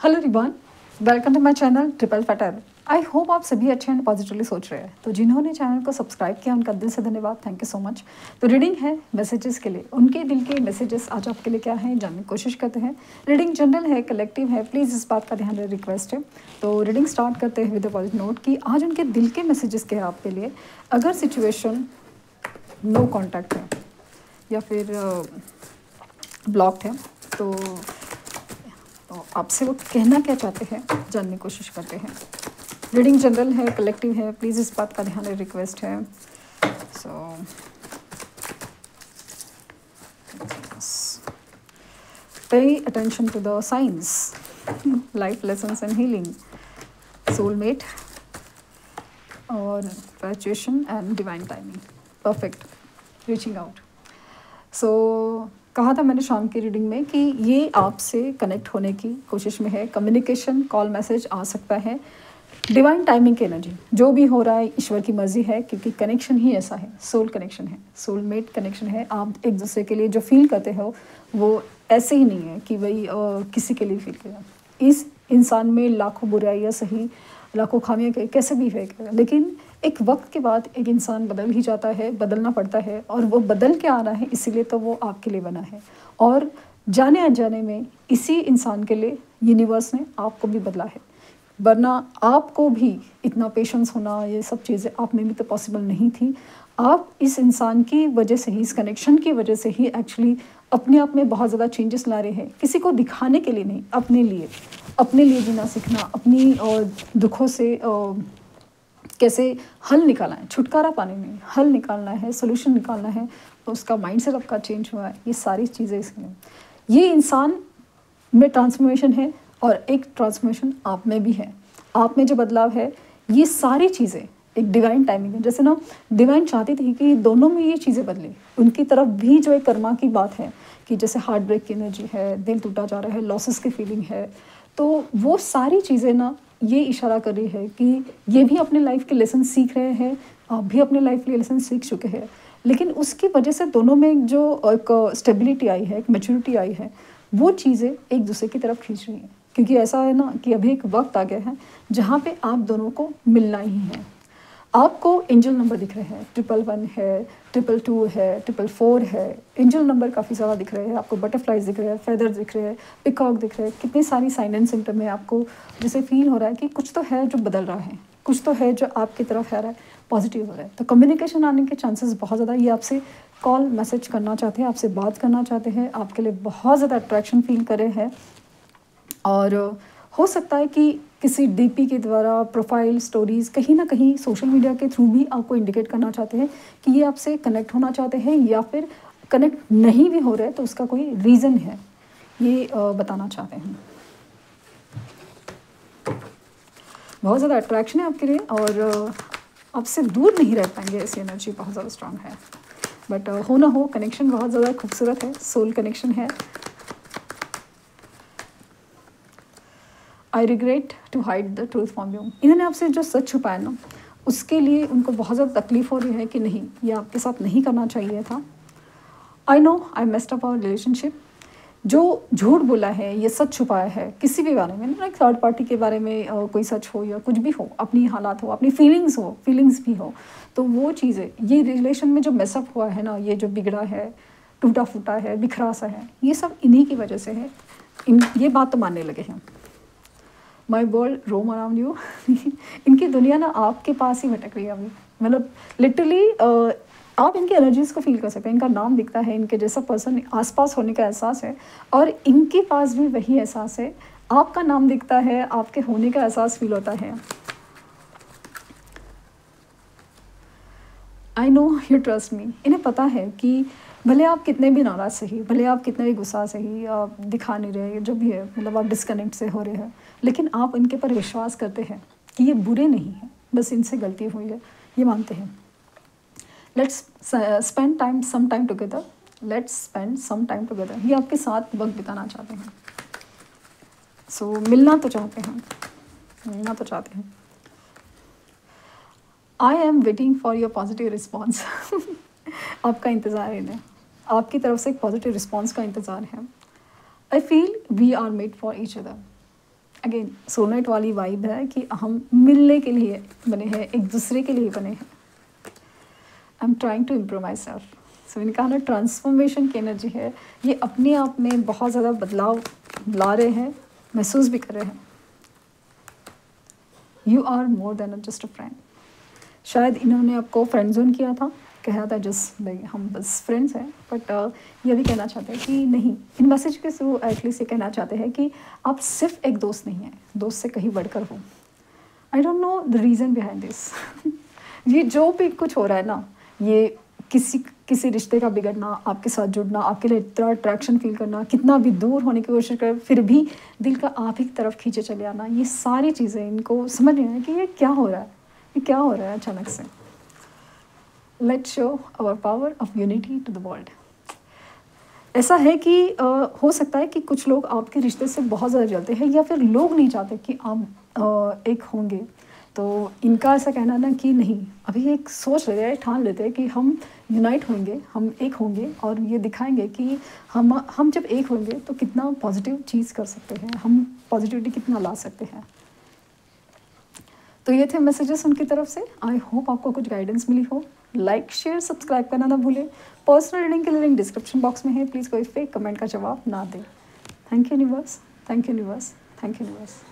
Hello रिबान welcome to my channel triple फटर I hope आप सभी अच्छे एंड पॉजिटिवली सोच रहे हैं। तो जिन्होंने चैनल को सब्सक्राइब किया, उनका दिल से धन्यवाद। थैंक यू सो मच तो रीडिंग है मैसेजेस के लिए। उनके दिल के मैसेजेस आज आपके लिए क्या है, जानने की कोशिश करते हैं। रीडिंग जनरल है कलेक्टिव है। प्लीज़ इस बात का ध्यान रहे रिक्वेस्ट है। तो रीडिंग स्टार्ट करते हैं विद पॉजिट नोट कि आज उनके दिल के मैसेजेस के है आपके लिए। अगर सिचुएशन नो कॉन्टैक्ट है, या फिर ब्लॉक्ड है तो तो आपसे वो कहना क्या चाहते हैं? जानने की कोशिश करते हैं। रीडिंग जनरल है कलेक्टिव है प्लीज़ इस बात का ध्यान रिक्वेस्ट है। So pay attention to the science life lessons and healing soulmate और graduation and divine timing perfect reaching out so कहा था मैंने शाम की रीडिंग में कि ये आपसे कनेक्ट होने की कोशिश में है कम्युनिकेशन कॉल मैसेज आ सकता है। डिवाइन टाइमिंग की एनर्जी जो भी हो रहा है, ईश्वर की मर्ज़ी है, क्योंकि कनेक्शन ही ऐसा है सोल कनेक्शन है सोल सोलमेट कनेक्शन है। आप एक दूसरे के लिए जो फील करते हो, वो ऐसे ही नहीं है कि भाई किसी के लिए फील किया। इस इंसान में लाखों बुराइयाँ सही लाखों खामियाँ कैसे भी है लेकिन एक वक्त के बाद एक इंसान बदल ही जाता है, बदलना पड़ता है और वो बदल के आ रहा है, इसीलिए तो वो आपके लिए बना है। और जाने अनजाने में इसी इंसान के लिए यूनिवर्स ने आपको भी बदला है। वरना आपको भी इतना पेशेंस होना, ये सब चीज़ें आप में भी तो पॉसिबल नहीं थी। आप इस इंसान की वजह से ही, इस कनेक्शन की वजह से ही एक्चुअली अपने आप में बहुत ज़्यादा चेंजेस ला रहे हैं। किसी को दिखाने के लिए नहीं, अपने लिए। अपने लिए जीना सीखना, अपनी दुखों से कैसे हल निकालना है? छुटकारा पाने में हल निकालना है सोल्यूशन निकालना है तो उसका माइंड सेट आपका चेंज हुआ है, ये सारी चीज़ें इसमें ये इंसान में ट्रांसफॉर्मेशन है और एक ट्रांसफॉर्मेशन आप में भी है। आप में जो बदलाव है, ये सारी चीज़ें एक डिवाइन टाइमिंग है। जैसे ना डिवाइन चाहती थी कि दोनों में ये चीज़ें बदले। उनकी तरफ़ भी जो एक कर्मा की बात है, कि जैसे हार्ट ब्रेक की एनर्जी है, दिल टूटा जा रहा है लॉसेस की फीलिंग है तो वो सारी चीज़ें ना, ये इशारा कर रही है कि ये भी अपने लाइफ के लेसन सीख रहे हैं, आप भी अपने लाइफ के लेसन सीख चुके हैं। लेकिन उसकी वजह से दोनों में जो, एक स्टेबिलिटी आई है, एक मेच्योरिटी आई है, वो चीज़ें एक दूसरे की तरफ़ खींच रही हैं। क्योंकि ऐसा है ना कि अभी एक वक्त आ गया है, जहाँ पे आप दोनों को मिलना ही है। आपको एंजल नंबर दिख रहे हैं। ट्रिपल वन है ट्रिपल टू है ट्रिपल फोर है। एंजल नंबर काफ़ी ज़्यादा दिख रहे हैं। आपको बटरफ्लाइज दिख रहे हैं फेदर दिख रहे हैं पिकॉक दिख रहे हैं। कितनी सारी साइन एंड सिम्टम है आपको। जैसे फील हो रहा है कि कुछ तो है जो बदल रहा है। कुछ तो है जो आपकी तरफ़ है, रहा है। पॉजिटिव हो रहा है। तो कम्युनिकेशन आने के चांसेस बहुत ज़्यादा। ये आपसे कॉल मैसेज करना चाहते हैं, आपसे बात करना चाहते हैं, आपके लिए बहुत ज़्यादा अट्रैक्शन फील करे हैं। और हो सकता है कि किसी डीपी के द्वारा प्रोफ़ाइल स्टोरीज़ कहीं ना कहीं सोशल मीडिया के थ्रू भी आपको इंडिकेट करना चाहते हैं कि ये आपसे कनेक्ट होना चाहते हैं या फिर कनेक्ट नहीं भी हो रहे तो उसका कोई रीज़न है, ये बताना चाहते हैं। बहुत ज़्यादा अट्रैक्शन है आपके लिए और आपसे दूर नहीं रह पाएँगे, ऐसी एनर्जी बहुत ज़्यादा स्ट्रांग है। बट हो ना हो कनेक्शन बहुत ज़्यादा खूबसूरत है सोल कनेक्शन है। I regret to hide the truth from you इन्होंने आपसे जो सच छुपाया ना उसके लिए उनको बहुत ज़्यादा तकलीफ़ हो रही है कि नहीं ये आपके साथ नहीं करना चाहिए था। I know I messed up our relationship जो झूठ बोला है ये सच छुपाया है किसी भी बारे में ना एक थर्ड पार्टी के बारे में आ, कोई सच हो या कुछ भी हो अपनी हालात हो अपनी फीलिंग्स हो फीलिंग्स भी हो तो वो चीज़ें ये रिलेशन में जो मेसअप हुआ है ना ये जो बिगड़ा है टूटा फूटा है बिखरा सा है ये सब इन्हीं की वजह से है। इन ये बात तो मानने लगे हैं। My world roam around you इनकी दुनिया ना आपके पास ही भटक रही है अभी। मतलब लिटरली आप इनकी एनर्जीज़ को फील कर सकते हैं। इनका नाम दिखता है, इनके जैसा पर्सन आसपास होने का एहसास है। और इनके पास भी वही एहसास है। आपका नाम दिखता है, आपके होने का एहसास फील होता है। I know you trust me इन्हें पता है कि भले आप कितने भी नाराज़ सही भले आप कितने भी गुस्सा सही आप दिखा नहीं रहे जो भी है मतलब आप डिस्कनेक्ट से हो रहे हैं। लेकिन आप इनके पर विश्वास करते हैं कि ये बुरे नहीं हैं बस इनसे गलती हुई है ये मानते हैं। Let's spend time some time together let's spend some time together ये आपके साथ वक्त बिताना चाहते हैं। सो so, मिलना तो चाहते हैं। मिलना तो चाहते हैं। I am waiting for your positive response आपका इंतज़ार इन्हें। आपकी तरफ़ से एक पॉजिटिव रिस्पॉन्स का इंतज़ार है। I feel we are made for each other again soulmate वाली वाइब है कि हम मिलने के लिए बने हैं, एक दूसरे के लिए बने हैं। I am trying to improve myself so मैंने कहा ना ट्रांसफॉर्मेशन की एनर्जी है। ये अपने आप में बहुत ज़्यादा बदलाव ला रहे हैं, महसूस भी कर रहे हैं। You are more than just a friend शायद इन्होंने आपको फ्रेंड जोन किया था। कहा था जस्ट भाई हम बस फ्रेंड्स हैं बट uh, ये भी कहना चाहते हैं कि नहीं इन मैसेज के थ्रू एटलीस्ट ये कहना चाहते हैं कि आप सिर्फ़ एक दोस्त नहीं हैं दोस्त से कहीं बढ़कर हो। I don't know the reason behind this ये जो भी कुछ हो रहा है ना ये किसी किसी रिश्ते का बिगड़ना आपके साथ जुड़ना आपके लिए इतना अट्रैक्शन फील करना कितना भी दूर होने की कोशिश कर फिर भी दिल का आप ही तरफ़ खींचे चले आना ये सारी चीज़ें इनको समझ नहीं है कि ये क्या हो रहा है ये क्या हो रहा है अचानक से। Let show our power of unity to the world ऐसा है कि आ, हो सकता है कि कुछ लोग आपके रिश्ते से बहुत ज़्यादा जलते हैं या फिर लोग नहीं चाहते कि आप आ, एक होंगे। तो इनका ऐसा कहना ना कि नहीं अभी एक सोच लेते हैं ठान लेते हैं कि हम यूनाइट होंगे हम एक होंगे और ये दिखाएँगे कि हम हम जब एक होंगे तो कितना पॉजिटिव चीज़ कर सकते हैं हम पॉजिटिविटी कितना ला सकते हैं। तो ये थे मैसेजेस उनकी तरफ़ से। आई होप आपको कुछ गाइडेंस मिली हो। लाइक शेयर सब्सक्राइब करना ना भूलें। पर्सनल रीडिंग के लिंक डिस्क्रिप्शन बॉक्स में है। प्लीज़ कोई फेक कमेंट का जवाब ना दें। Thank you universe thank you universe thank you universe